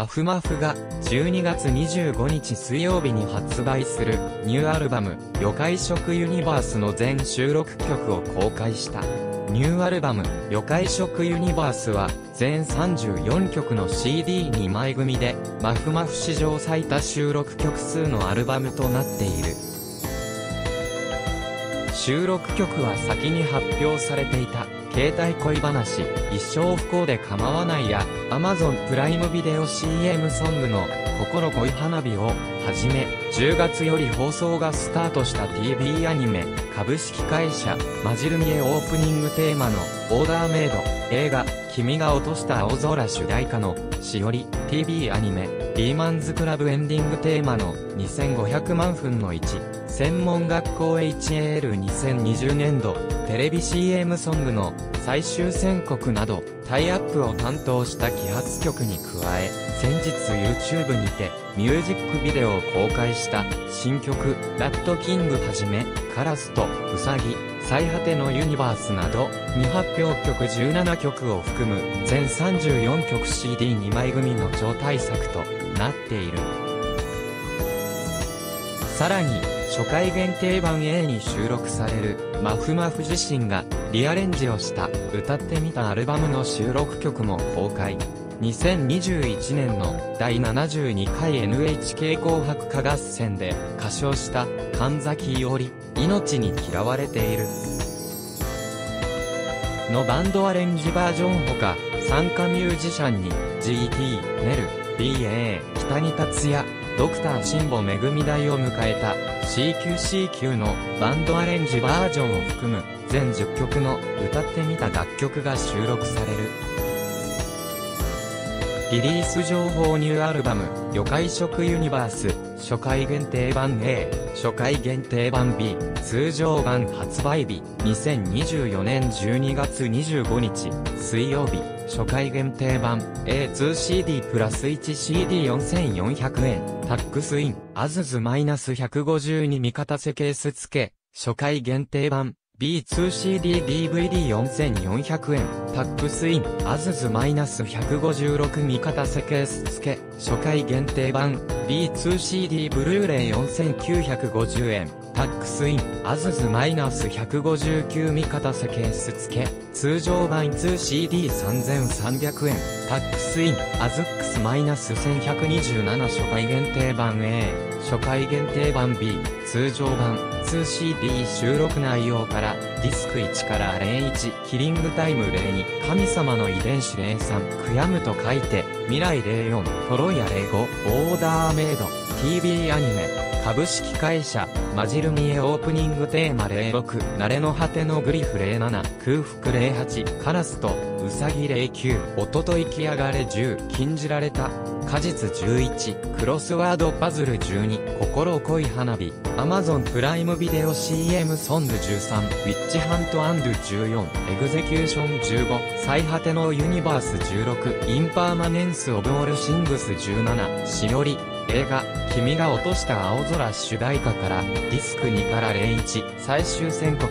マフマフが12月25日水曜日に発売するニューアルバム魚介食ユニバースの全収録曲を公開した。ニューアルバム、魚介食ユニバースは、全34曲の CD2 枚組で、マフマフ史上最多収録曲数のアルバムとなっている。収録曲は先に発表されていた、携帯恋話、一生不幸で構わないや、Amazon プライムビデオ CM ソングの、心恋花火を、はじめ、10月より放送がスタートした TV アニメ、株式会社、マジルミエオープニングテーマの、オーダーメイド、映画、君が落とした青空主題歌の、しおり、TV アニメ、リーマンズクラブエンディングテーマの、2500万分の1、専門学校 HAL2020 年度。テレビ CM ソングの最終宣告などタイアップを担当した揮発曲に加え先日 YouTube にてミュージックビデオを公開した新曲ラットキングはじめカラスとウサギ最果てのユニバースなど未発表曲17曲を含む全34曲 CD2 枚組の超大作となっている。さらに初回限定版 A に収録される、マフマフ自身がリアレンジをした歌ってみたアルバムの収録曲も公開。2021年の第72回 NHK 紅白歌合戦で歌唱した神崎伊織、命に嫌われている。のバンドアレンジバージョンほか、参加ミュージシャンに GT、ネル、BA、北に達也、ドクターシンボめぐみ台を迎えた CQCQ のバンドアレンジバージョンを含む全10曲の歌ってみた楽曲が収録される。リリース情報ニューアルバム、魚介食ユニバース、初回限定版 A、初回限定版 B、通常版発売日、2024年12月25日、水曜日、初回限定版。A2CD プラス 1CD4400 円、タックスイン、アズズマイナス152味方セケース付け、初回限定版。B2CD DVD4400 円、tax in、AZZS マイナス156三方背ケース付け、初回限定版。B2CD Blu-ray 4950円、 tax in、AZZS マイナス159三方背ケース付け、通常版 2CD3300 円、 tax in、AZCS マイナス1127初回限定版 A、初回限定版 B、通常版 2CD 収録内容からディスク1から01 Killing Time 02神様の遺伝子03悔やむと書いて未来04トロイア05オーダーメイド TV アニメ。株式会社、マジルミエオープニングテーマ06、慣れの果てのグリフ07、空腹08、カラスと、ウサギ09、おとといきやがれ10、禁じられた、果実11、クロスワードパズル12、心恋花火、 Amazon Prime Video CM ソング13、 Witch Hunt and 14、 Execution 15、最果てのユニバース16、 Impermanence of All Things 17、しおり、映画、君が落とした青空主題歌から、ディスク2から01、最終宣告、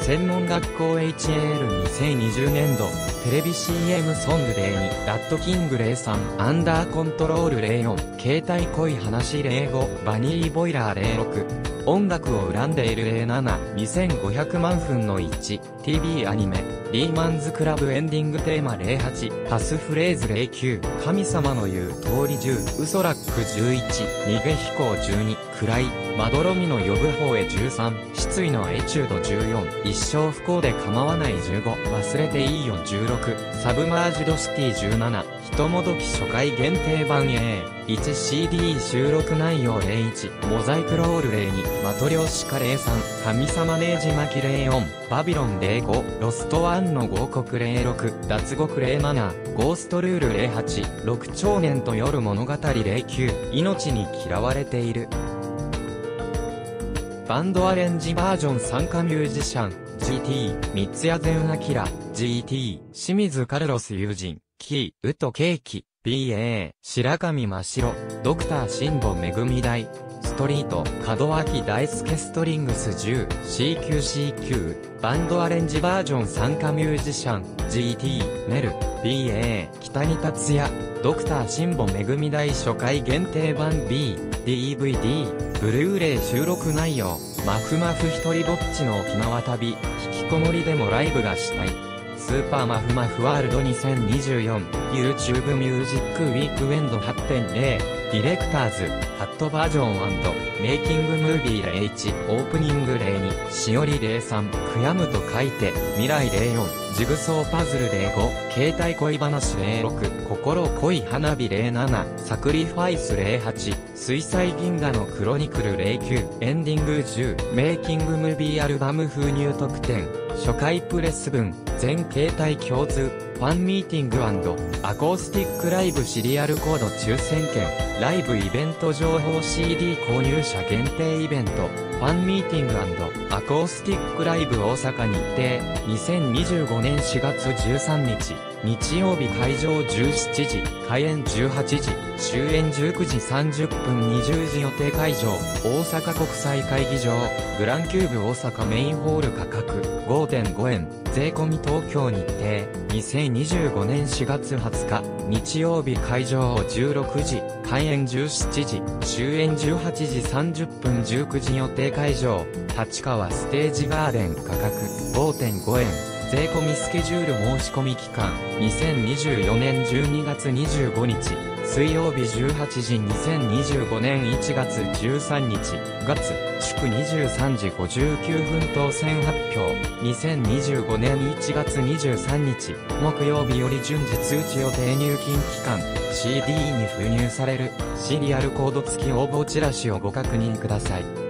専門学校 HAL2020 年度、テレビ CM ソング02、ラットキング03、アンダーコントロール04、携帯恋話05、バニーボイラー06、音楽を恨んでいる07、2500万分の1、TV アニメ、リーマンズクラブエンディングテーマ08、パスフレーズ09、神様の言う通り10、ウソラック11、逃げ飛行12、暗い、まどろみの呼ぶ方へ13、失意のエチュード14、一生不幸で構わない15、忘れていいよ16、サブマージドシティ17、人もどき初回限定版 A、1CD 収録内容01、モザイクロール02、マトリョシカ03、神様ネージマキ04、バビロン05、ロストワの合国06、脱獄07、ゴーストルール08、6兆年と夜物語09、命に嫌われている。バンドアレンジバージョン参加ミュージシャン、GT、三ツ矢善明、GT、清水カルロス友人、キー、ウトケーキ、BA、白神真白、ドクターシンボめぐみ大、ストリート、門脇大輔ストリングス 10CQCQ、バンドアレンジバージョン参加ミュージシャン、GT、ネル、BA、北に達也、ドクターシンボめぐみ大初回限定版 B、DVD、ブルーレイ収録内容、マフマフ一人ぼっちの沖縄旅、引きこもりでもライブがしたい。スーパーマフマフワールド 2024YouTube ミュージックウィークエンド8.0ディレクターズハットバージョンメイキングムービー01オープニング02しおり03悔やむと書いて未来04ジグソーパズル05携帯恋話06心恋花火07サクリファイス08水彩銀河のクロニクル09エンディング10メイキングムービーアルバム封入特典初回プレス分全携帯共通ファンミーティングアコースティックライブシリアルコード抽選券ライブイベント情報 CD 購入者限定イベントファンミーティングアコースティックライブ大阪日程2025年4月13日日曜日会場17時開演18時終演19時30分20時予定会場大阪国際会議場グランキューブ大阪メインホール価格5.5円。税込東京日程2025年4月20日日曜日会場を16時開演17時終演18時30分19時予定会場立川ステージガーデン価格5.5円税込スケジュール申し込み期間2024年12月25日水曜日18時2025年1月13日月祝23時59分当選発表。2025年1月23日木曜日より順次通知予定入金期間 CD に封入される。シリアルコード付き応募チラシをご確認ください。